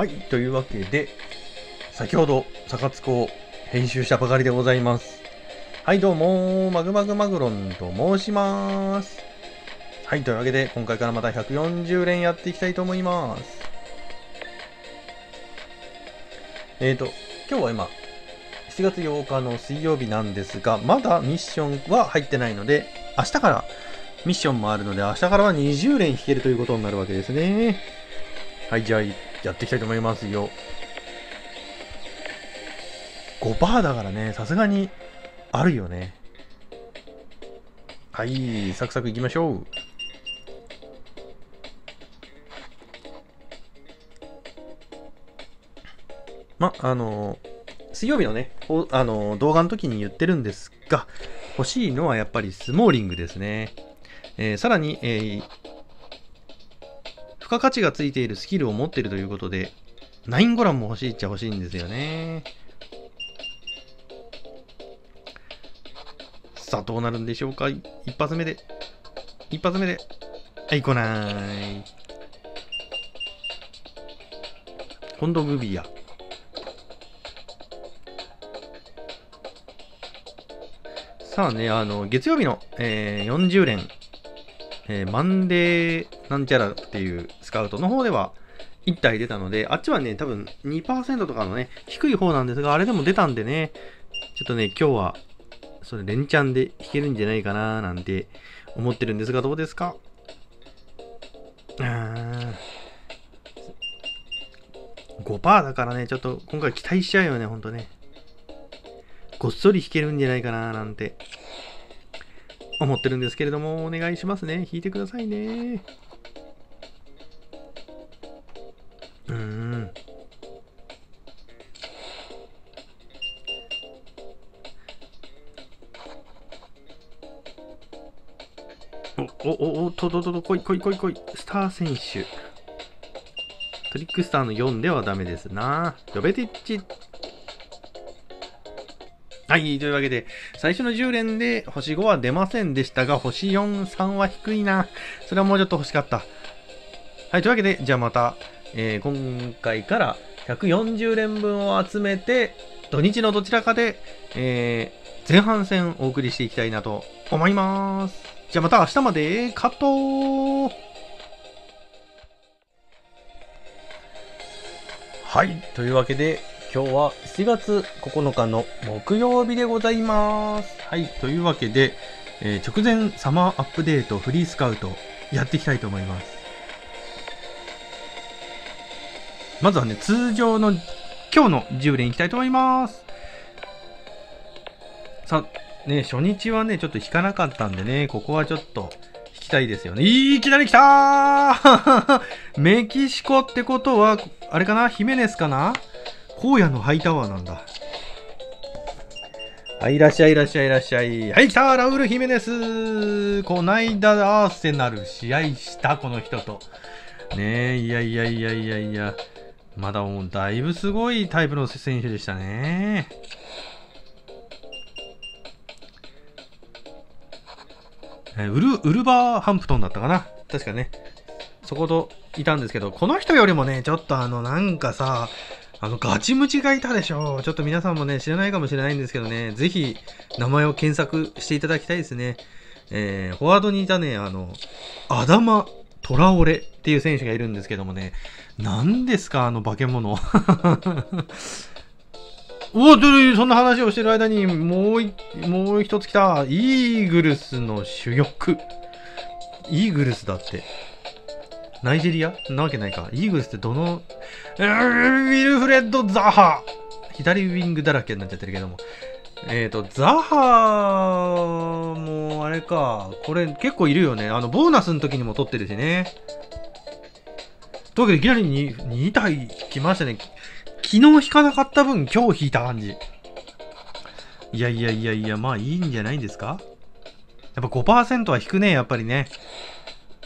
はい、というわけで、先ほど、サカツコを編集したばかりでございます。はい、どうも、マグマグマグロンと申します。はい、というわけで、今回からまた140連やっていきたいと思います。えーと、今日は今、7月8日の水曜日なんですが、まだミッションは入ってないので、明日からミッションもあるので、明日からは20連引けるということになるわけですね。はい、じゃあ、やっていきたいと思いますよ。5%だからね、さすがにあるよね。はい、サクサクいきましょう。ま、あの水曜日のね、あの動画の時に言ってるんですが、欲しいのはやっぱりスモーリングですね。えーさらに、えー付加価値がついているスキルを持っているということで、9ゴランも欲しいっちゃ欲しいんですよね。さあ、どうなるんでしょうか？一発目で。一発目で。はい、来ない。今度グビア。さあね、あの、月曜日の、えー40連、えーマンデーなんちゃらっていうスカウトの方では1体出たので、あっちはね、多分2%とかのね、低い方なんですが、あれでも出たんでね、ちょっとね、今日は、それ連チャンで弾けるんじゃないかななんて思ってるんですが、どうですか？あー5%だからね、ちょっと今回期待しちゃうよね、ほんとね。ごっそり弾けるんじゃないかななんて思ってるんですけれども、お願いしますね。弾いてくださいね。うん。お、お、お、お、とととと、来い来い来い来い。スター選手。トリックスターの4ではダメですな。ヨベティッチ。はい、というわけで、最初の10連で星5は出ませんでしたが、星4、3は低いな。それはもうちょっと欲しかった。はい、というわけで、じゃあまた、えー今回から140連分を集めて、土日のどちらかで、えー前半戦お送りしていきたいなと思います。じゃあまた明日まで、カットはい、というわけで、今日は7月9日の木曜日でございます。はい、というわけで、えー直前サマーアップデートフリースカウトやっていきたいと思います。まずはね、通常の今日の10連いきたいと思います。さあ、ね、初日はね、ちょっと引かなかったんでね、ここはちょっと引きたいですよね。いきなり来たー メキシコってことは、あれかな？ヒメネスかな？荒野のハイタワーなんだ。はい、いらっしゃい、いらっしゃい、いらっしゃい。はい、来たラウル・ヒメネスこないだアーセナル試合した、この人と。ねえ、いやいやいやいやいや。まだもうだいぶすごいタイプの選手でしたね。えーウル、ウルバーハンプトンだったかな？確かね。そこといたんですけど、この人よりもね、ちょっとあの、なんかさ、あの、ガチムチがいたでしょ。ちょっと皆さんもね、知らないかもしれないんですけどね、ぜひ、名前を検索していただきたいですね。えー、フォワードにいたね、あの、アダマ・トラオレっていう選手がいるんですけどもね、何ですか、あの化け物。おでそんな話をしてる間に、もうい、もう一つ来た。イーグルスの主力。イーグルスだって。ナイジェリア？なわけないか。イーグルスってどの、ウィルフレッド・ザハ左ウィングだらけになっちゃってるけども。えっ、ー、と、ザハも、あれか。これ結構いるよね。あの、ボーナスの時にも取ってるしね。というわけで、いきなり 2, 2体来ましたね。昨日引かなかった分、今日引いた感じ。いやいやいやいや、まあいいんじゃないんですか？やっぱ5%は引くね、やっぱりね。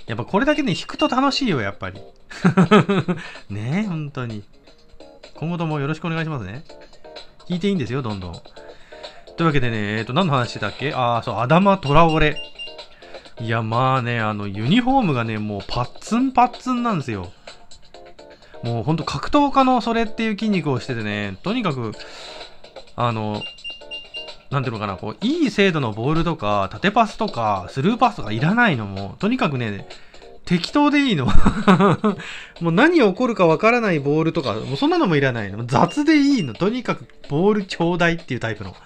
やっぱこれだけね、引くと楽しいよ、やっぱり。ねえ、本当に。今後ともよろしくお願いしますね。引いていいんですよ、どんどん。というわけでね、えっ、と、何の話してたっけ？ああ、そう、アダマ・トラオレ。いや、まあね、あの、ユニフォームがね、もうパッツンパッツンなんですよ。もうほんと格闘家のそれっていう筋肉をしててね、とにかく、あの、なんていうのかな、こう、いい精度のボールとか、縦パスとか、スルーパスとかいらないのも、とにかくね、適当でいいの。もう何起こるかわからないボールとか、もうそんなのもいらないの。雑でいいの。とにかくボールちょうだいっていうタイプの。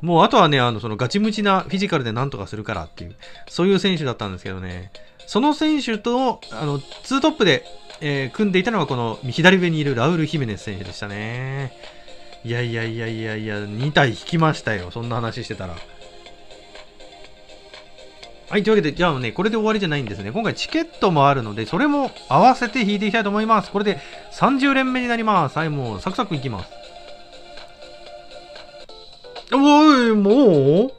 もうあとはね、あの、そのガチムチなフィジカルでなんとかするからっていう、そういう選手だったんですけどね。その選手と、あの、ツートップで、えー、組んでいたのがこの左上にいるラウル・ヒメネス選手でしたね。いやいやいやいやいや、2体引きましたよ。そんな話してたら。はい、というわけで、じゃあね、これで終わりじゃないんですね。今回チケットもあるので、それも合わせて引いていきたいと思います。これで30連目になります。はい、もうサクサクいきます。おもう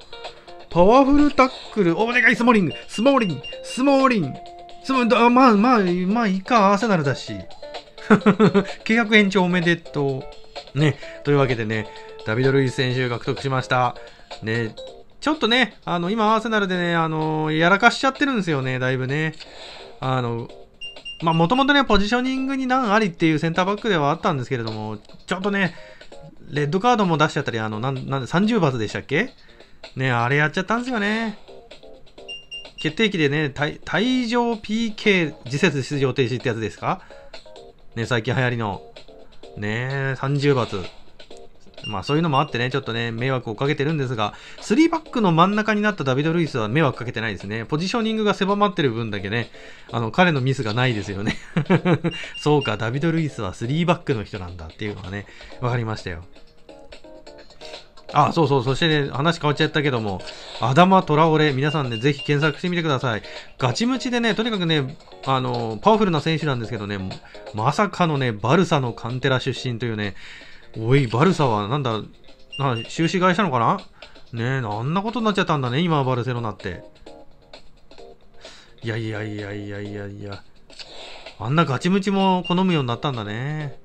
パワフルタックル、お願い、スモーリング、スモーリング、スモーリング、スモーリング、あまあまあ、まあいいか、アーセナルだし。契約延長おめでとう。ね、というわけでね、ダビド・ルイス選手獲得しました。ね、ちょっとね、あの、今、アーセナルでね、あの、やらかしちゃってるんですよね、だいぶね。あの、まあ、もともとね、ポジショニングに難ありっていうセンターバックではあったんですけれども、ちょっとね、レッドカードも出しちゃったり、あの、なん、なんで、30罰でしたっけ？ね、あれやっちゃったんですよね。決定機でね、退場 PK 次節出場停止ってやつですか？ね、最近流行りの。ね30罰。まあそういうのもあってね、ちょっとね、迷惑をかけてるんですが、3バックの真ん中になったダビド・ルイスは迷惑かけてないですね。ポジショニングが狭まってる分だけね、あの、彼のミスがないですよね。そうか、ダビド・ルイスは3バックの人なんだっていうのがね、わかりましたよ。あ、そうそう、そしてね、話変わっちゃったけども、アダマ・トラオレ、皆さんね、ぜひ検索してみてください。ガチムチでね、とにかくね、あの、パワフルな選手なんですけどね、まさかのね、バルサのカンテラ出身というね、おい、バルサはなんだ、な、収支買いしたのかな？ねえ、あんなことになっちゃったんだね、今バルセロナって。いやいやいやいやいやいや。あんなガチムチも好むようになったんだね。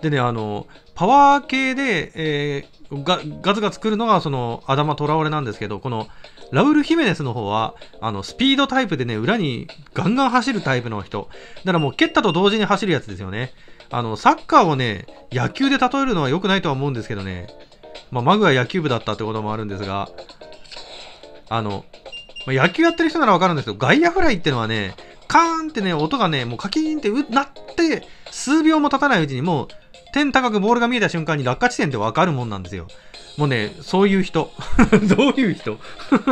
でね、あの、パワー系で、えー、ガガツガツ来るのがそのアダマ・トラオレなんですけど、このラウル・ヒメネスの方は、あの、スピードタイプでね、裏にガンガン走るタイプの人。だからもう蹴ったと同時に走るやつですよね。あの、サッカーをね、野球で例えるのは良くないとは思うんですけどね、まあ、マグは野球部だったってこともあるんですが、あの、まあ、野球やってる人ならわかるんですけど、外野フライってのはね、カーンってね、音がね、もうカキーンってなって、数秒も経たないうちにもう、天高くボールが見えた瞬間に落下地点ってわかるもんなんですよ。もうね、そういう人。どういう人？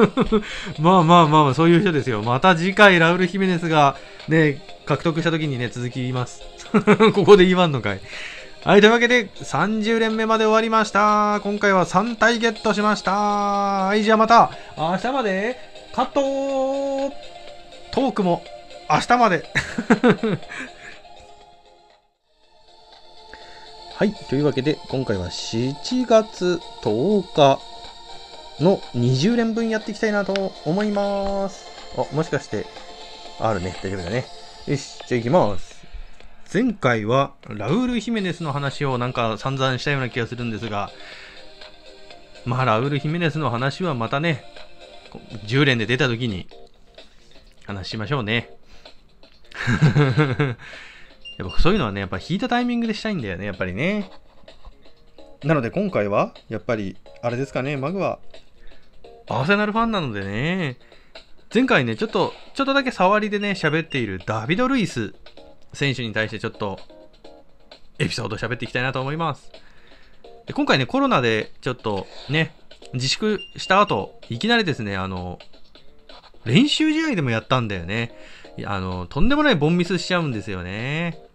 まあまあまあ、そういう人ですよ。また次回ラウル・ヒメネスがね、獲得した時にね、続きます。ここで言わんのかい。はい、というわけで、30連目まで終わりました。今回は3体ゲットしました。はい、じゃあまた、明日まで、カットトークも、明日まで。はい、というわけで、今回は7月10日の20連分やっていきたいなと思います。あ、もしかして、あるね。大丈夫だね。よし、じゃあ行きます。前回はラウール・ヒメネスの話をなんか散々したような気がするんですが、まあラウール・ヒメネスの話はまたね、10連で出た時に話しましょうね。やっぱそういうのはね、やっぱ引いたタイミングでしたいんだよね、やっぱりね。なので今回は、やっぱり、あれですかね、マグは、アーセナルファンなのでね、前回ね、ちょっと、ちょっとだけ触りでね、喋っているダビド・ルイス選手に対してちょっとエピソード喋っていきたいなと思います。で今回ね、コロナでちょっとね、自粛した後、いきなりですね、あの、練習試合でもやったんだよね。あの、とんでもないボンミスしちゃうんですよね。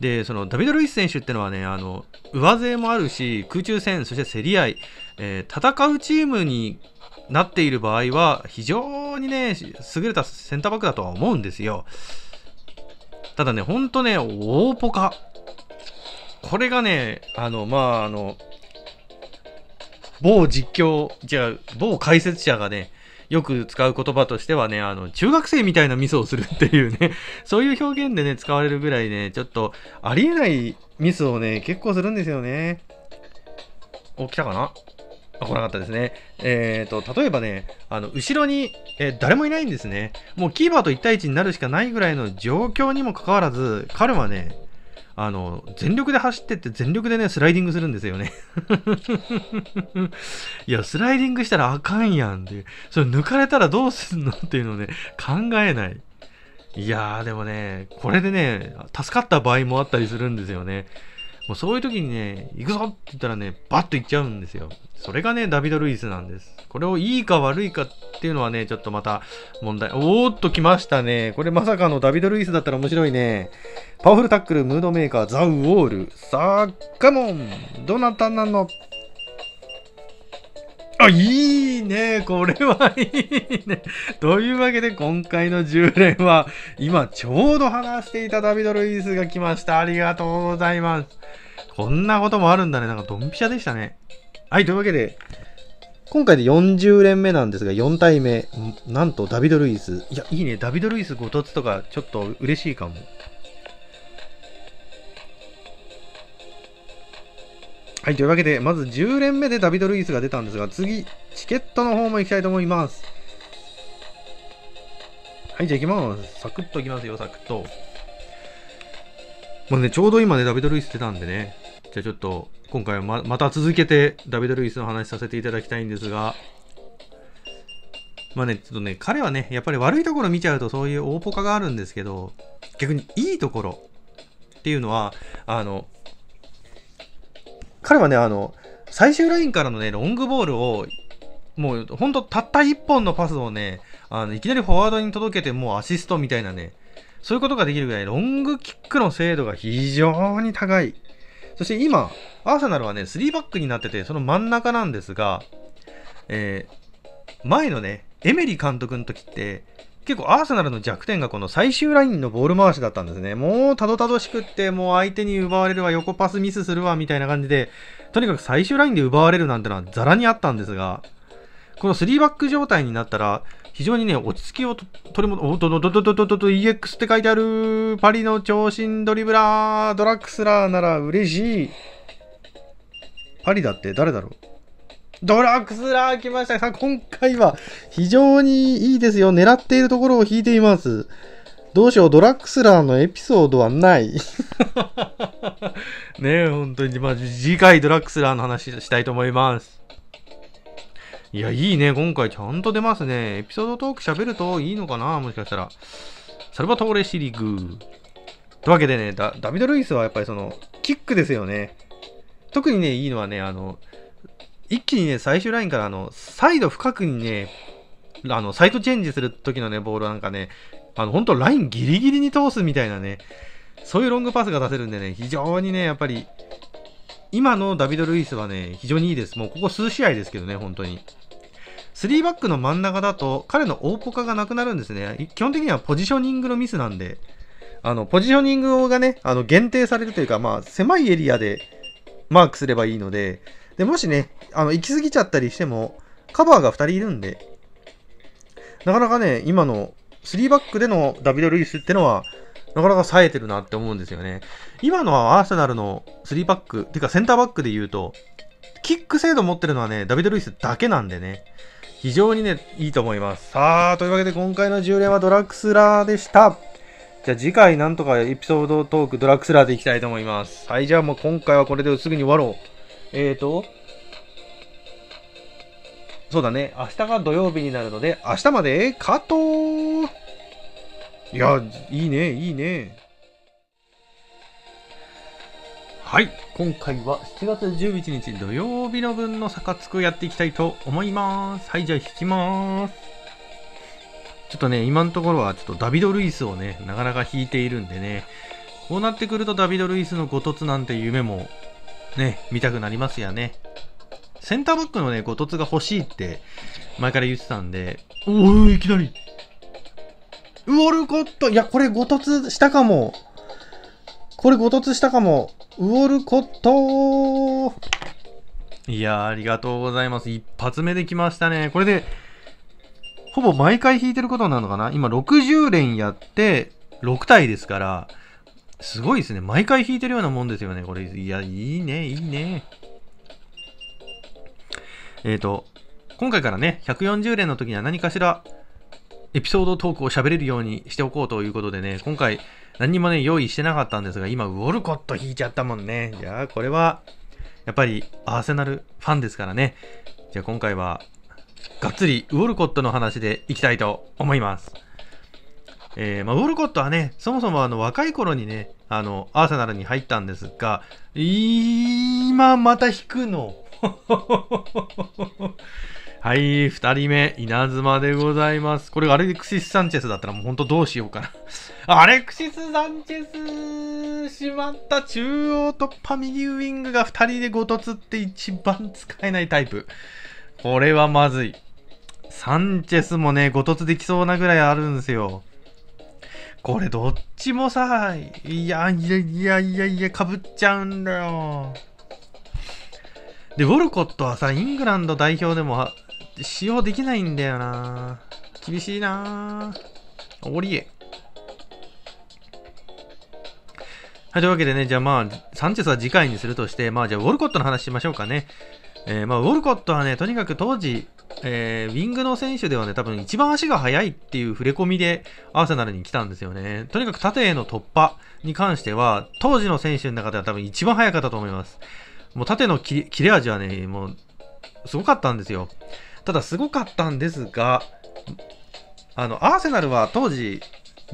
で、そのダビド・ルイス選手ってのはね、あの、上背もあるし、空中戦、そして競り合い、えー、戦うチームになっている場合は、非常にね、優れたセンターバックだとは思うんですよ。ただね、ほんとね、大ポカ。これがね、あの、まあ、あの、某実況、じゃあ、某解説者がね、よく使う言葉としてはね、あの、中学生みたいなミスをするっていうね、そういう表現でね、使われるぐらいね、ちょっと、ありえないミスをね、結構するんですよね。お、来たかな？あ、来なかったですね。えっ、ー、と、例えばね、あの、後ろに、えー、誰もいないんですね。もうキーパーと1対1になるしかないぐらいの状況にもかかわらず、彼はね、あの、全力で走ってって全力でね、スライディングするんですよね。いや、スライディングしたらあかんやんっていう。それ抜かれたらどうすんのっていうのをね、考えない。いやー、でもね、これでね、助かった場合もあったりするんですよね。もうそういう時にね、行くぞって言ったらね、バッと行っちゃうんですよ。それがね、ダビド・ルイスなんです。これをいいか悪いかっていうのはね、ちょっとまた問題。おーっと来ましたね。これまさかのダビド・ルイスだったら面白いね。パワフルタックル、ムードメーカー、ザ・ウォール。さあ、カモンどなたなのあ、いいね。これはいいね。というわけで、今回の10連は、今ちょうど話していたダビド・ルイスが来ました。ありがとうございます。こんなこともあるんだね。なんかドンピシャでしたね。はい、というわけで、今回で40連目なんですが、4体目。なんとダビド・ルイス。いや、いいね。ダビド・ルイスご突とか、ちょっと嬉しいかも。はい、というわけで、まず10連目でダビド・ルイスが出たんですが、次、チケットの方も行きたいと思います。はい、じゃあ行きます。サクッと行きますよ、サクッと。もうね、ちょうど今ね、ダビド・ルイス出たんでね、じゃあちょっと、今回はままた続けてダビド・ルイスの話させていただきたいんですが、まあね、ちょっとね、彼はね、やっぱり悪いところ見ちゃうとそういう大ポカがあるんですけど、逆にいいところっていうのは、あの、彼はね、あの、最終ラインからのね、ロングボールを、もうほんとたった1本のパスをね、あのいきなりフォワードに届けてもうアシストみたいなね、そういうことができるぐらいロングキックの精度が非常に高い。そして今、アーセナルはね、3バックになってて、その真ん中なんですが、えー、前のね、エメリ監督の時って、結構アーセナルの弱点がこの最終ラインのボール回しだったんですね。もうたどたどしくって、もう相手に奪われるわ、横パスミスするわ、みたいな感じで、とにかく最終ラインで奪われるなんてのはザラにあったんですが、この3バック状態になったら、非常にね、落ち着きを取り戻、おっととととととと EX って書いてある、パリの長身ドリブラー、ドラッグスラーなら嬉しい。パリだって誰だろう？ドラクスラー来ました。今回は非常にいいですよ。狙っているところを引いています。どうしよう、ドラクスラーのエピソードはない。ねえ、本当に。まあ、次回ドラクスラーの話したいと思います。いや、いいね。今回ちゃんと出ますね。エピソードトーク喋るといいのかなもしかしたら。サルバトーレシリグ。というわけでね、ダビド・ルイスはやっぱりその、キックですよね。特にね、いいのはね、あの、一気にね、最終ラインからあの、サイド深くにね、あの、サイトチェンジする時のね、ボールなんかね、あの、本当ラインギリギリに通すみたいなね、そういうロングパスが出せるんでね、非常にね、やっぱり、今のダビド・ルイスはね、非常にいいです。もうここ数試合ですけどね、本当に。3バックの真ん中だと、彼の大ポカがなくなるんですね。基本的にはポジショニングのミスなんで、あの、ポジショニングがね、あの、限定されるというか、まあ、狭いエリアでマークすればいいので、で、もしね、あの、行き過ぎちゃったりしても、カバーが2人いるんで、なかなかね、今の3バックでのダビド・ルイスってのは、なかなか冴えてるなって思うんですよね。今のはアーセナルの3バック、てかセンターバックで言うと、キック精度持ってるのはね、ダビド・ルイスだけなんでね、非常にね、いいと思います。さあ、というわけで今回の10連はドラッグスラーでした。じゃあ次回なんとかエピソードトークドラッグスラーでいきたいと思います。はい、じゃあもう今回はこれですぐに終わろう。えーと、そうだね、明日が土曜日になるので、明日までカットいや、いいね、いいね。はい、今回は7月11日土曜日の分のサカツクやっていきたいと思います。はい、じゃあ引きます。ちょっとね、今のところはちょっとダビド・ルイスをね、なかなか引いているんでね、こうなってくるとダビド・ルイスのご突なんて夢もね、見たくなりますよね。センターバックのね、ご突が欲しいって前から言ってたんで、おおいきなり。ウォルコットいや、これご突したかも。これご突したかも。ウォルコットいやありがとうございます。一発目できましたね。これで、ほぼ毎回引いてることになるのかな今60連やって、6体ですから、すごいですね。毎回弾いてるようなもんですよね。これ、いや、いいね、いいね。えっ、と、今回からね、140連の時には何かしらエピソードトークを喋れるようにしておこうということでね、今回何にもね、用意してなかったんですが、今、ウォルコット引いちゃったもんね。じゃあ、これは、やっぱりアーセナルファンですからね。じゃあ今回は、がっつりウォルコットの話でいきたいと思います。えー、まあ、ウォルコットはね、そもそもあの若い頃にね、あの、アーセナルに入ったんですが、今また引くの。はい、二人目、稲妻でございます。これアレクシス・サンチェスだったらもうほんとどうしようかな。アレクシス・サンチェスしまった中央突破右ウィングが二人でごとつって一番使えないタイプ。これはまずい。サンチェスもね、ごとつできそうなぐらいあるんですよ。これどっちもさ、いやいやいやいやいや、かぶっちゃうんだよ。で、ウォルコットはさ、イングランド代表でも使用できないんだよな厳しいなおりえ。はい、というわけでね、じゃあまあ、サンチェスは次回にするとして、まあじゃあウォルコットの話しましょうかね。えー、まあ、ウォルコットはね、とにかく当時、えー、ウィングの選手ではね、多分一番足が速いっていう触れ込みでアーセナルに来たんですよね。とにかく縦への突破に関しては、当時の選手の中では多分一番速かったと思います。もう縦の切れ味はね、もう、すごかったんですよ。ただ、すごかったんですが、あの、アーセナルは当時、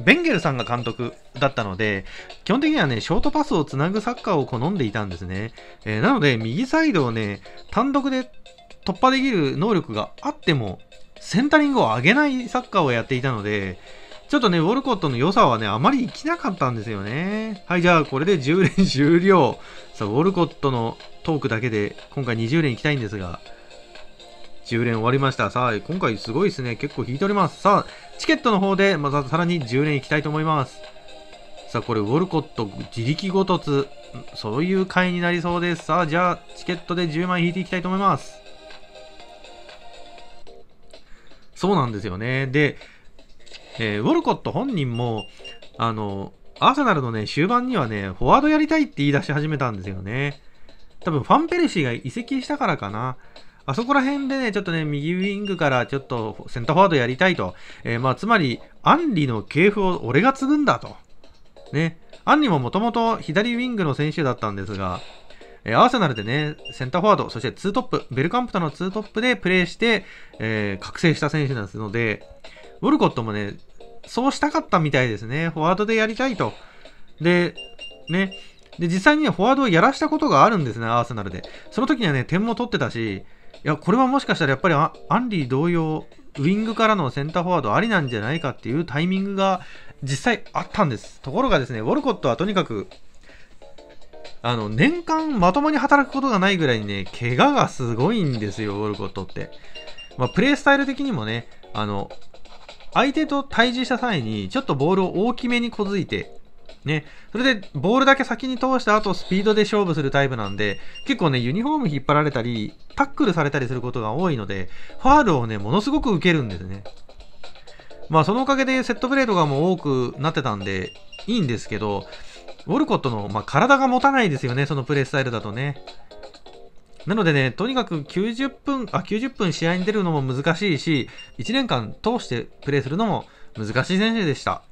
ベンゲルさんが監督だったので、基本的にはね、ショートパスをつなぐサッカーを好んでいたんですね。えー、なので、右サイドをね、単独で突破できる能力があっても、センタリングを上げないサッカーをやっていたので、ちょっとね、ウォルコットの良さはね、あまり生きなかったんですよね。はい、じゃあ、これで10連終了。さあ、ウォルコットのトークだけで、今回20連いきたいんですが、10連終わりました。さあ、今回すごいですね。結構引いております。さあ、チケットの方で、またさらに10連いきたいと思います。さあ、これ、ウォルコット自力ごとつ、そういう回になりそうです。さあ、じゃあ、チケットで10万引いていきたいと思います。そうなんですよね。で、えー、ウォルコット本人も、あの、アーセナルのね、終盤にはね、フォワードやりたいって言い出し始めたんですよね。多分、ファンペルシーが移籍したからかな。あそこら辺でね、ちょっとね、右ウィングからちょっとセンターフォワードやりたいと。えー、まあ、つまり、アンリの系譜を俺が継ぐんだと。ね。アンリももともと左ウィングの選手だったんですが、えー、アーセナルでね、センターフォワード、そしてツートップ、ベルカンプとのツートップでプレーして、えー、覚醒した選手なんですので、ウォルコットもね、そうしたかったみたいですね。フォワードでやりたいと。で、ね。で、実際にね、フォワードをやらしたことがあるんですね、アーセナルで。その時にはね、点も取ってたし、や、これはもしかしたらやっぱりアンリー同様、ウィングからのセンターフォワードありなんじゃないかっていうタイミングが実際あったんです。ところがですね、ウォルコットはとにかく、あの、年間まともに働くことがないぐらいにね、怪我がすごいんですよ、ウォルコットって。まあ、プレイスタイル的にもね、あの、相手と対峙した際に、ちょっとボールを大きめにこづいて、ね。それで、ボールだけ先に通した後、スピードで勝負するタイプなんで、結構ね、ユニフォーム引っ張られたり、タックルされたりすることが多いので、ファールをね、ものすごく受けるんですね。まあ、そのおかげでセットプレーとかも多くなってたんで、いいんですけど、ウォルコットの、まあ、体が持たないですよね、そのプレースタイルだとね。なのでね、とにかく90分、あ、90分試合に出るのも難しいし、1年間通してプレーするのも難しい選手でした。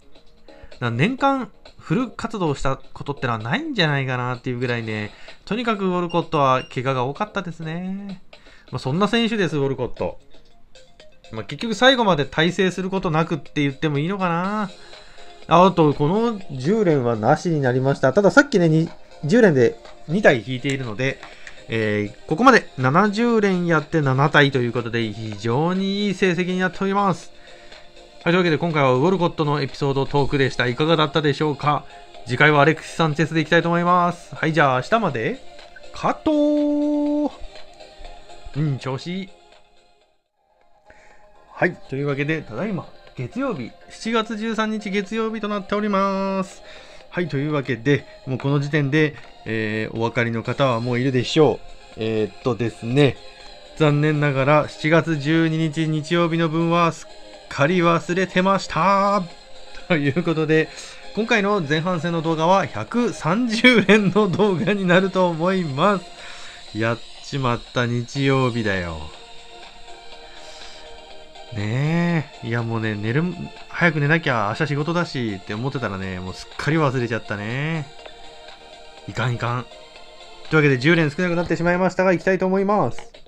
年間フル活動したことってのはないんじゃないかなっていうぐらいね、とにかくウォルコットは怪我が多かったですね。まあ、そんな選手です、ウォルコット。まあ、結局最後まで大成することなくって言ってもいいのかな。あと、この10連はなしになりました。たださっきね、10連で2体引いているので、えー、ここまで70連やって7体ということで、非常にいい成績になっております。はい、というわけで今回はウォルコットのエピソードトークでした。いかがだったでしょうか？次回はアレクシス・サンチェスでいきたいと思います。はい、じゃあ明日まで、カットうん、調子いい。はい、というわけで、ただいま、月曜日、7月13日月曜日となっております。はい、というわけで、もうこの時点で、えー、お分かりの方はもういるでしょう。えー、っとですね、残念ながら7月12日日曜日の分はすっかり忘れてましたということで、今回の前半戦の動画は130連の動画になると思います。やっちまった日曜日だよ。ねえ。いやもうね、寝る、早く寝なきゃ明日仕事だしって思ってたらね、もうすっかり忘れちゃったね。いかんいかん。というわけで10連少なくなってしまいましたが、行きたいと思います。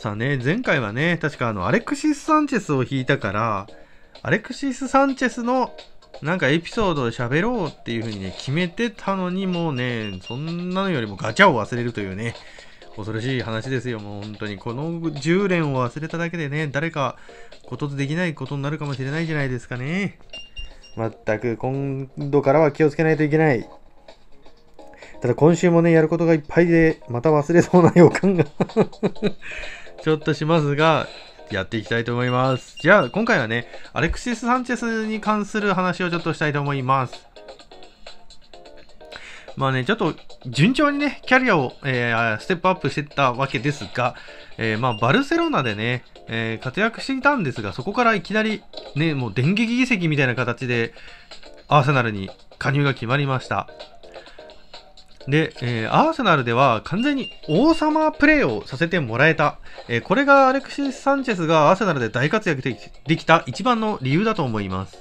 さあね、前回はね、確かあの、アレクシス・サンチェスを引いたから、アレクシス・サンチェスのなんかエピソードを喋ろうっていう風にね、決めてたのにもうね、そんなのよりもガチャを忘れるというね、恐ろしい話ですよ、もう本当に。この10連を忘れただけでね、誰かことできないことになるかもしれないじゃないですかね。まったく、今度からは気をつけないといけない。ただ今週もね、やることがいっぱいで、また忘れそうな予感がちょっとしますが、やっていきたいと思います。じゃあ、今回はね、アレクシス・サンチェスに関する話をちょっとしたいと思います。まあね、ちょっと順調にね、キャリアを、えー、ステップアップしてったわけですが、えー、まあ、バルセロナでね、えー、活躍していたんですが、そこからいきなり、ね、もう電撃移籍みたいな形で、アーセナルに加入が決まりました。で、えー、アーセナルでは完全に王様プレーをさせてもらえた。えー、これがアレクシス・サンチェスがアーセナルで大活躍できた一番の理由だと思います。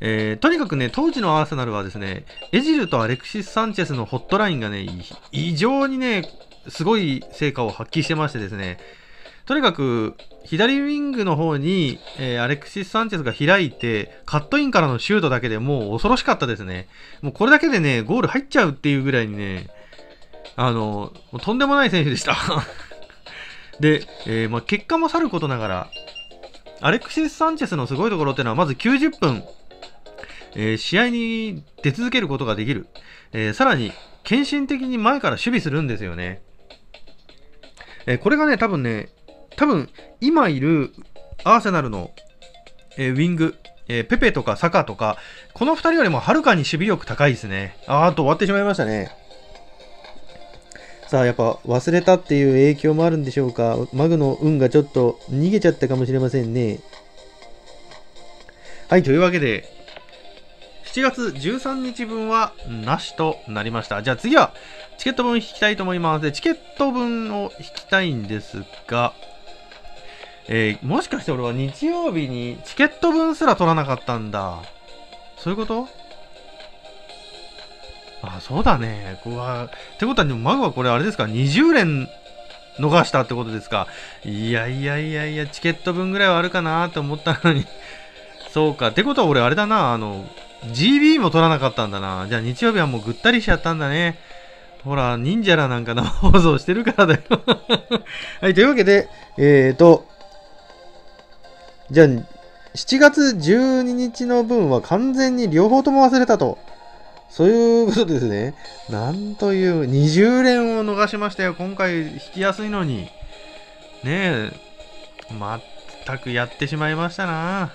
えー、とにかくね、当時のアーセナルはですね、エジルとアレクシス・サンチェスのホットラインがね、異常にね、すごい成果を発揮してましてですね、とにかく、左ウィングの方に、えー、アレクシス・サンチェスが開いて、カットインからのシュートだけでもう恐ろしかったですね。もうこれだけでね、ゴール入っちゃうっていうぐらいにね、あの、とんでもない選手でした で、えー、まあ、結果もさることながら、アレクシス・サンチェスのすごいところっていうのは、まず90分、えー、試合に出続けることができる。え、さらに、献身的に前から守備するんですよね。え、これがね、多分ね、多分、今いるアーセナルの、えウィング、えペペとかサカとか、この2人よりもはるかに守備力高いですね。あーっと終わってしまいましたね。さあ、やっぱ忘れたっていう影響もあるんでしょうか。マグの運がちょっと逃げちゃったかもしれませんね。はい、というわけで、7月13日分はなしとなりました。じゃあ次はチケット分引きたいと思います。で、チケット分を引きたいんですが、えー、もしかして俺は日曜日にチケット分すら取らなかったんだ。そういうこと？あ、そうだね。こわってことは、マグはこれあれですか ?20 連逃したってことですか？いやいやいやいや、チケット分ぐらいはあるかなって思ったのに そうか。ってことは俺あれだな。あの、GB も取らなかったんだな。じゃあ日曜日はもうぐったりしちゃったんだね。ほら、忍者らなんか生放送してるからだよ はい、というわけで、えーと、じゃあ、7月12日の分は完全に両方とも忘れたと。そういうことですね。なんという、20連を逃しましたよ。今回引きやすいのに。ねえ、まったくやってしまいましたな。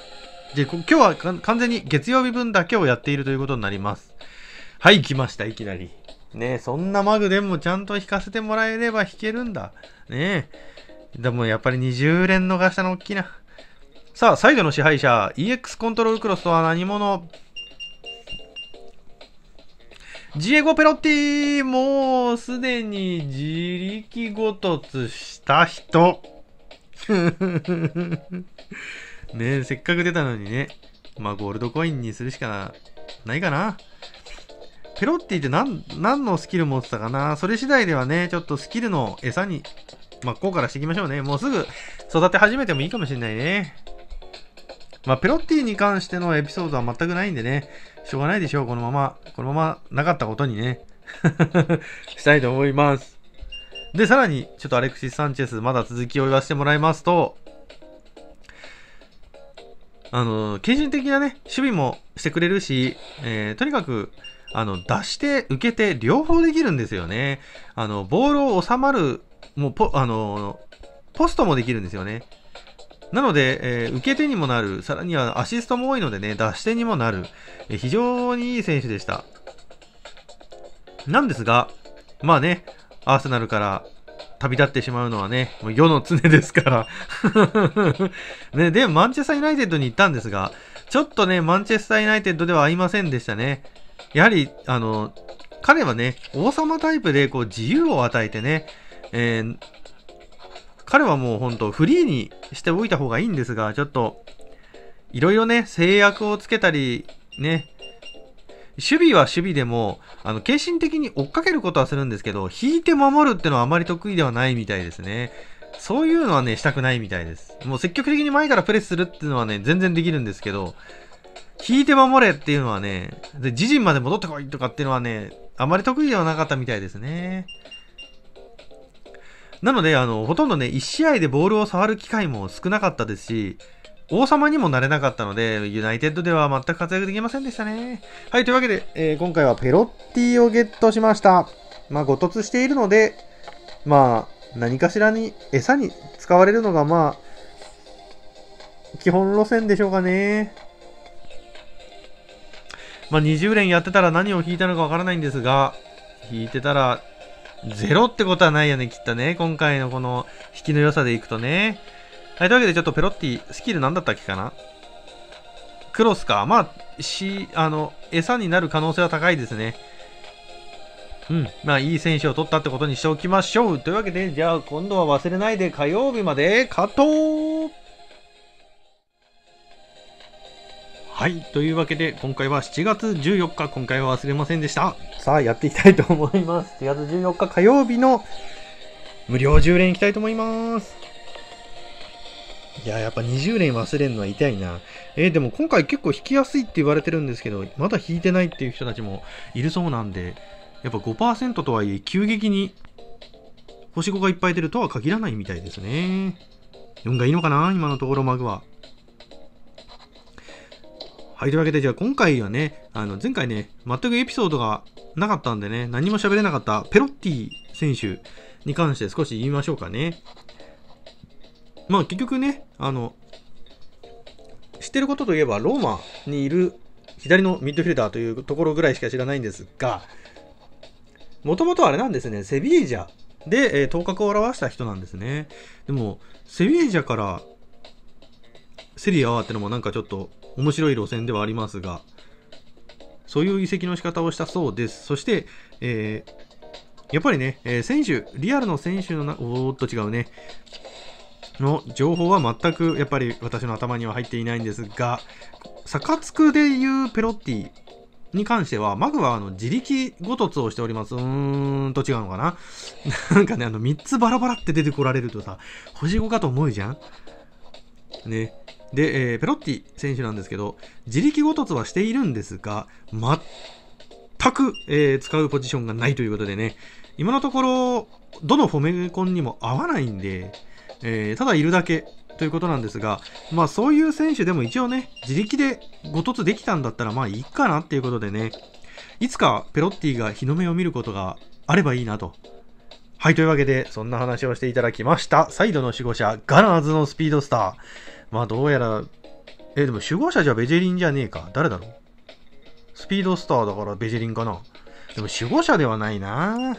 で、今日は完全に月曜日分だけをやっているということになります。はい、来ました、いきなり。ねえそんなマグでもちゃんと弾かせてもらえれば弾けるんだ。ねえでもやっぱり20連逃したの大きいな。さあ、最後の支配者、EX コントロールクロスとは何者？ジエゴ・ペロッティもうすでに自力ごとつした人 ねせっかく出たのにね。まあ、ゴールドコインにするしかないかな。ペロッティって何、何のスキル持ってたかな？それ次第ではね、ちょっとスキルの餌に、まあ、こうからしていきましょうね。もうすぐ育て始めてもいいかもしれないね。まあ、ペロッティに関してのエピソードは全くないんでね、しょうがないでしょう。このまま、このままなかったことにね、したいと思います。で、さらに、ちょっとアレクシス・サンチェス、まだ続きを言わせてもらいますと、あの、献身的なね、守備もしてくれるし、えー、とにかく、あの、出して、受けて、両方できるんですよね。あの、ボールを収まる、もう、ポ、あの、ポストもできるんですよね。なので、えー、受け手にもなる、さらにはアシストも多いのでね、出し手にもなる、えー、非常にいい選手でした。なんですが、まあね、アーセナルから旅立ってしまうのはね、もう世の常ですから ね。で、マンチェスターユナイテッドに行ったんですが、ちょっとね、マンチェスターユナイテッドでは合いませんでしたね。やはり、あの、彼はね、王様タイプでこう自由を与えてね、えー、彼はもうほんとフリーにしておいた方がいいんですが、ちょっと、いろいろね、制約をつけたり、ね、守備は守備でも、あの、精神的に追っかけることはするんですけど、引いて守るってのはあまり得意ではないみたいですね。そういうのはね、したくないみたいです。もう積極的に前からプレスするっていうのはね、全然できるんですけど、引いて守れっていうのはね、で、自陣まで戻ってこいとかっていうのはね、あまり得意ではなかったみたいですね。なので、あの、ほとんどね、1試合でボールを触る機会も少なかったですし、王様にもなれなかったので、ユナイテッドでは全く活躍できませんでしたね。はい、というわけで、えー、今回はペロッティをゲットしました。まあ、ご突しているので、まあ、何かしらに餌に使われるのが、まあ、基本路線でしょうかね。まあ、20連やってたら何を引いたのかわからないんですが、引いてたら、ゼロってことはないよね、きっとね。今回のこの引きの良さでいくとね。はい、というわけでちょっとペロッティ、スキル何だったっけかな？クロスか。まあ、し、あの、餌になる可能性は高いですね。うん。まあ、いい選手を取ったってことにしておきましょう。というわけで、じゃあ、今度は忘れないで火曜日まで、カットはい。というわけで、今回は7月14日、今回は忘れませんでした。さあ、やっていきたいと思います。7月14日火曜日の無料10連いきたいと思います。いや、やっぱ20連忘れるのは痛いな。えー、でも今回結構引きやすいって言われてるんですけど、まだ引いてないっていう人たちもいるそうなんで、やっぱ5%とはいえ急激に星5がいっぱい出るとは限らないみたいですね。4がいいのかな今のところマグは。はい、というわけで、じゃあ今回はね、あの、前回ね、全くエピソードがなかったんでね、何も喋れなかったペロッティ選手に関して少し言いましょうかね。まあ結局ね、あの、知ってることといえば、ローマにいる左のミッドフィルダーというところぐらいしか知らないんですが、もともとあれなんですね、セビージャで、えー、頭角を表した人なんですね。でも、セビージャからセリエAってのもなんかちょっと面白い路線ではありますが、そういう移籍の仕方をしたそうです。そして、えー、やっぱりね、えー、選手、リアルの選手のな、おーっと違うね、の情報は全くやっぱり私の頭には入っていないんですが、サカツクでいうペロッティに関しては、マグはあの自力ごとつをしております。うーんと違うのかな なんかね、あの3つバラバラって出てこられるとさ、星5かと思うじゃんね。で、えー、ペロッティ選手なんですけど、自力ごとつはしているんですが、全く、えー、使うポジションがないということでね、今のところ、どのフォメコンにも合わないんで、えー、ただいるだけということなんですが、まあそういう選手でも一応ね、自力でご突できたんだったらまあいいかなっていうことでね、いつかペロッティが日の目を見ることがあればいいなと。はい、というわけで、そんな話をしていただきました。サイドの守護者、ガナーズのスピードスター。まあどうやら、え、でも守護者じゃベジェリンじゃねえか。誰だろう。スピードスターだからベジェリンかな。でも守護者ではないな。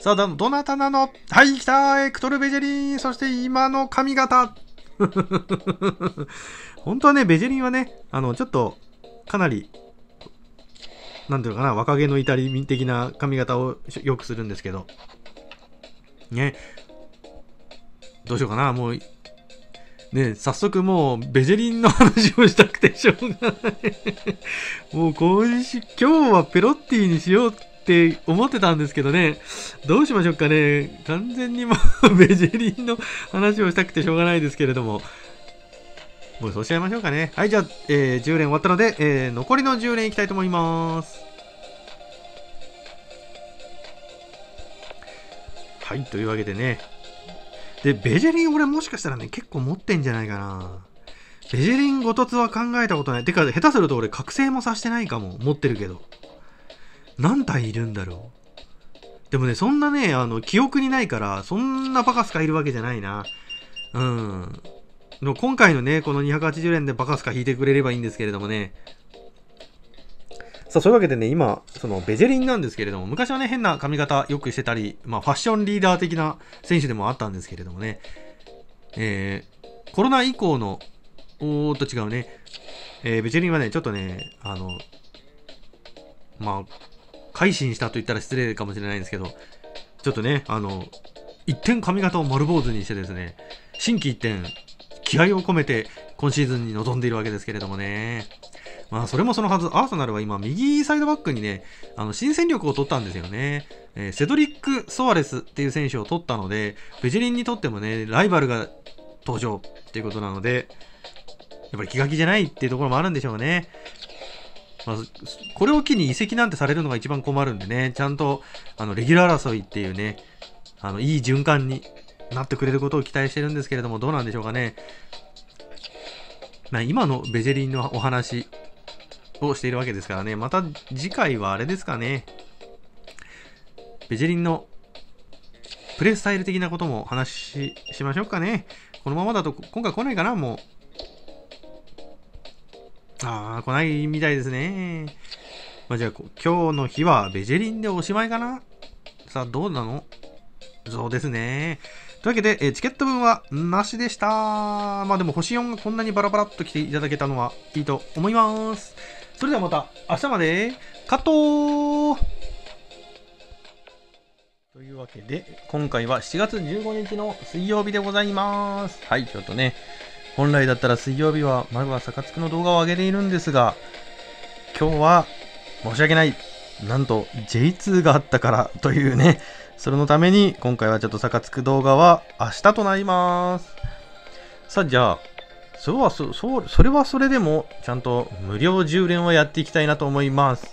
さあ、どなたなの？はい、来たエクトル・ベジェリン。そして今の髪型。本当はね、ベジェリンはね、あの、ちょっと、かなり、なんていうのかな、若気の至り的な髪型をよくするんですけど、ね、どうしようかな、もう、ね、早速もう、ベジェリンの話をしたくてしょうがないもう、今週、今日はペロッティにしようって思ってたんですけどね、どうしましょうかね。完全にもうベジェリンの話をしたくてしょうがないですけれども、もうそうしちゃいましょうかね。はい、じゃあ、えー、10連終わったので、えー、残りの10連いきたいと思います。はい、というわけでね。で、ベジェリン俺もしかしたらね、結構持ってんじゃないかな。ベジェリンごとつは考えたことない。てか、下手すると俺覚醒もさしてないかも。持ってるけど。何体いるんだろう。でもね、そんなね、あの、記憶にないから、そんなバカスカいるわけじゃないな。うん。でも今回のね、この280円でバカスカ引いてくれればいいんですけれどもね。さあ、そういうわけでね、今、そのベジェリンなんですけれども、昔はね、変な髪型よくしてたり、まあ、ファッションリーダー的な選手でもあったんですけれどもね、えー、コロナ以降の、おーっと違うね、えー、ベジェリンはね、ちょっとね、あの、まあ、改心したと言ったら失礼かもしれないんですけど、ちょっとね、あの、一点髪型を丸坊主にしてですね、新規一点、気合を込めて今シーズンに臨んでいるわけですけれどもね。まあ、それもそのはず、アーセナルは今、右サイドバックにね、あの、新戦力を取ったんですよね。えー、セドリック・ソアレスっていう選手を取ったので、ベジリンにとってもね、ライバルが登場っていうことなので、やっぱり気が気じゃないっていうところもあるんでしょうね。まあ、これを機に移籍なんてされるのが一番困るんでね、ちゃんと、あの、レギュラー争いっていうね、あの、いい循環になってくれることを期待してるんですけれども、どうなんでしょうかね。ま、今のベジェリンのお話をしているわけですからね、また次回はあれですかね。ベジェリンのプレイスタイル的なこともお話ししましょうかね。このままだと今回来ないかな、もう。ああ、来ないみたいですね。まあ、じゃあ、今日の日はベジェリンでおしまいかな？さあ、どうなの？そうですね。というわけで、えチケット分はなしでした。まあでも星4がこんなにバラバラっと来ていただけたのはいいと思います。それではまた明日まで、カットというわけで、今回は7月15日の水曜日でございます。はい、ちょっとね、本来だったら水曜日はマグはサカツクの動画を上げているんですが、今日は申し訳ない。なんと J2 があったからというね、それのために今回はちょっとサカツク動画は明日となります。さあ、じゃあ、そうはそ、そう、それはそれでもちゃんと無料10連をやっていきたいなと思います。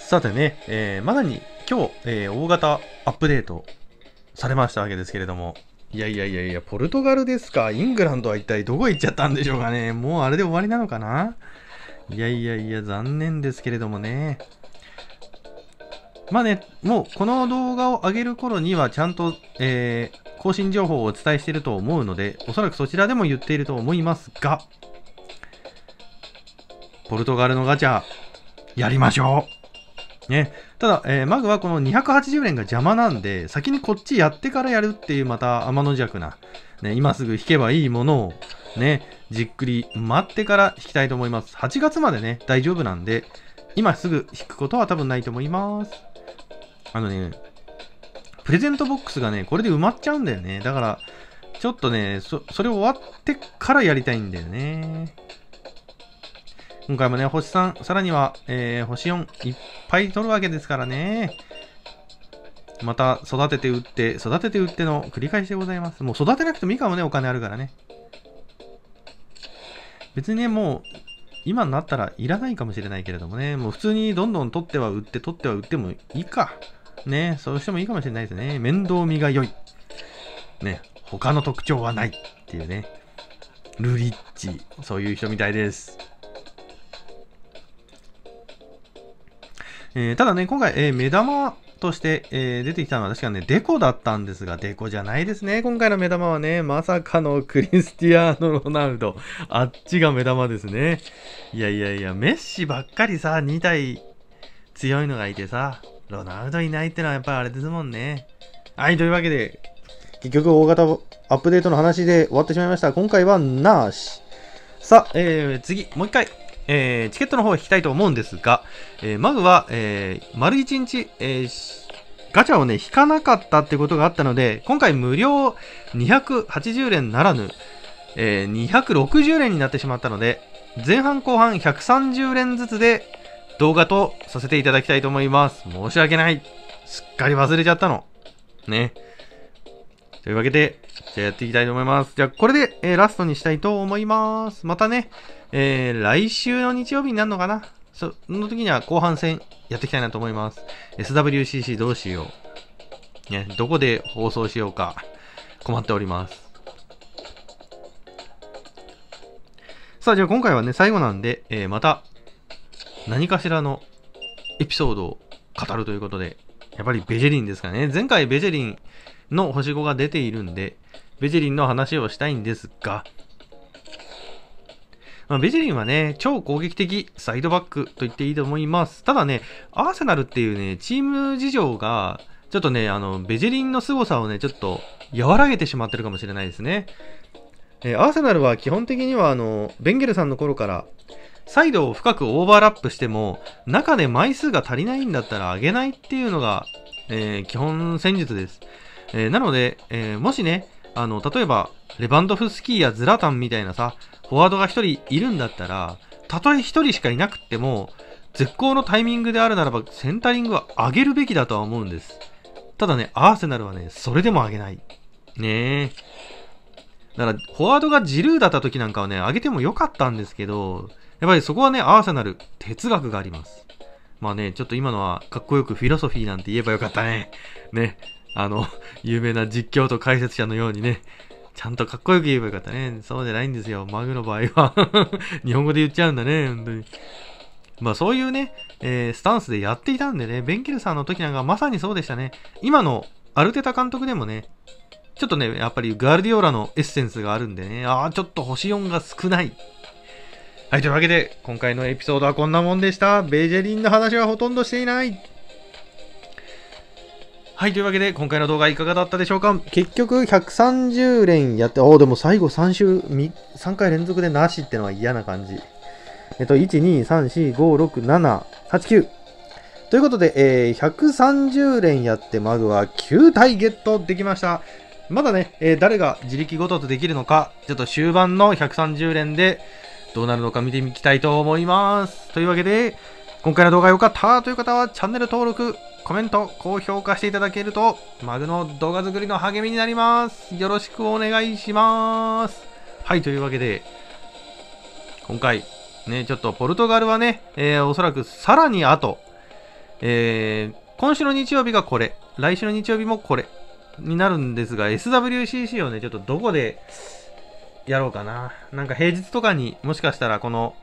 さてね、えー、まだに今日、えー、大型アップデートされましたわけですけれども、いやいやいやいや、ポルトガルですか？イングランドは一体どこ行っちゃったんでしょうかねもうあれで終わりなのかな？いやいやいや、残念ですけれどもね。まあね、もうこの動画を上げる頃にはちゃんと、えー、更新情報をお伝えしていると思うので、おそらくそちらでも言っていると思いますが、ポルトガルのガチャ、やりましょうね。ただ、えー、マグはこの280連が邪魔なんで、先にこっちやってからやるっていうまた天の弱な、ね、今すぐ引けばいいものを、ね、じっくり待ってから引きたいと思います。8月までね、大丈夫なんで、今すぐ引くことは多分ないと思います。あのね、プレゼントボックスがね、これで埋まっちゃうんだよね。だから、ちょっとね、そ、それ終わってからやりたいんだよね。今回もね、星3、さらには、えー、星4、いっぱい取るわけですからね。また、育てて打って、育てて打っての繰り返しでございます。もう育てなくてもいいかもね、お金あるからね。別にね、もう、今になったらいらないかもしれないけれどもね、もう普通にどんどん取っては売って、取っては売ってもいいか。ね、そうしてもいいかもしれないですね。面倒見が良い。ね、他の特徴はないっていうね。ルリッチ、そういう人みたいです。えー、ただね、今回、えー、目玉として、えー、出てきたのは確かね、デコだったんですが、デコじゃないですね。今回の目玉はね、まさかのクリスティアーノ・ロナウド。あっちが目玉ですね。いやいやいや、メッシばっかりさ、2体強いのがいてさ、ロナウドいないってのはやっぱりあれですもんね。はい、というわけで、結局大型アップデートの話で終わってしまいました。今回はなし。さあ、えー、次、もう一回、えー、チケットの方を引きたいと思うんですが、えー、マグは、えー、丸1日、えー、ガチャをね、引かなかったってことがあったので、今回無料280連ならぬ、えー、260連になってしまったので、前半後半130連ずつで動画とさせていただきたいと思います。申し訳ない。すっかり忘れちゃったの。ね。というわけで、じゃあやっていきたいと思います。じゃあこれで、えー、ラストにしたいと思います。またね、えー、来週の日曜日になるのかなその時には後半戦やっていきたいなと思います。SWCC どうしよう。ね、どこで放送しようか困っております。さあ、じゃあ今回はね、最後なんで、えー、また何かしらのエピソードを語るということで、やっぱりベジェリンですかね。前回ベジェリンの星5が出ているんで、ベジェリンの話をしたいんですが、まあ、ベジェリンはね、超攻撃的サイドバックと言っていいと思います。ただね、アーセナルっていうね、チーム事情が、ちょっとね、あの、ベジェリンの凄さをね、ちょっと和らげてしまってるかもしれないですね。えーアーセナルは基本的にはあのベンゲルさんの頃からサイドを深くオーバーラップしても中で枚数が足りないんだったら上げないっていうのが、えー基本戦術です。えーなので、えーもしね、あの、例えば、レバンドフスキーやズラタンみたいなさ、フォワードが一人いるんだったら、たとえ一人しかいなくても、絶好のタイミングであるならば、センタリングは上げるべきだとは思うんです。ただね、アーセナルはね、それでも上げない。ねえ。だから、フォワードがジルーだった時なんかはね、上げてもよかったんですけど、やっぱりそこはね、アーセナル、哲学があります。まあね、ちょっと今のはかっこよくフィロソフィーなんて言えばよかったね。ね。あの、有名な実況と解説者のようにね、ちゃんとかっこよく言えばよかったね。そうじゃないんですよ。マグの場合は。日本語で言っちゃうんだね、本当に。まあそういうね、えースタンスでやっていたんでね、ベンケルさんの時なんかまさにそうでしたね。今のアルテタ監督でもね、ちょっとね、やっぱりガルディオラのエッセンスがあるんでね、ああ、ちょっと星4が少ない。はい、というわけで、今回のエピソードはこんなもんでした。ベジェリンの話はほとんどしていない。はい、というわけで、今回の動画いかがだったでしょうか？結局、130連やって、おーでも最後3週、3回連続でなしってのは嫌な感じ。えっと、1、2、3、4、5、6、7、8、9。ということで、えー130連やってマグは9体ゲットできました。まだね、えー誰が自力ごととできるのか、ちょっと終盤の130連でどうなるのか見てみたいと思います。というわけで、今回の動画良かったという方はチャンネル登録、コメント、高評価していただけると、マグの動画作りの励みになります。よろしくお願いします。はい、というわけで、今回、ね、ちょっとポルトガルはね、えーおそらくさらに後、えー今週の日曜日がこれ、来週の日曜日もこれになるんですが、SWCC をね、ちょっとどこでやろうかな。なんか平日とかにもしかしたらこの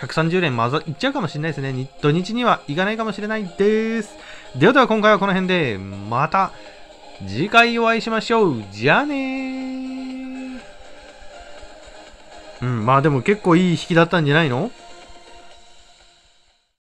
130連まずいっちゃうかもしれないですね。土日には行かないかもしれないです。ではでは今回はこの辺で、また次回お会いしましょう。じゃあねー。うん、まあでも結構いい引きだったんじゃないの？